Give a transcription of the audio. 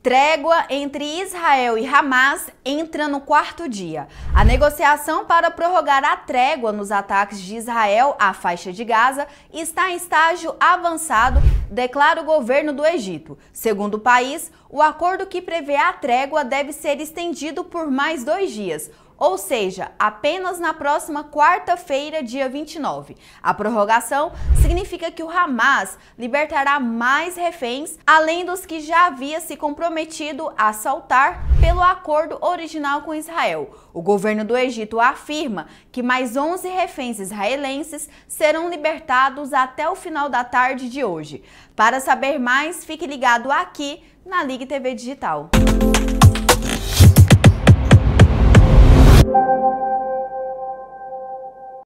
Trégua entre Israel e Hamas entra no quarto dia. A negociação para prorrogar a trégua nos ataques de Israel à faixa de Gaza está em estágio avançado, declara o governo do Egito. Segundo o país, o acordo que prevê a trégua deve ser estendido por mais dois dias ou seja, apenas na próxima quarta-feira, dia 29. A prorrogação significa que o Hamas libertará mais reféns, além dos que já havia se comprometido a soltar pelo acordo original com Israel. O governo do Egito afirma que mais 11 reféns israelenses serão libertados até o final da tarde de hoje. Para saber mais, fique ligado aqui na Ligue TV Digital.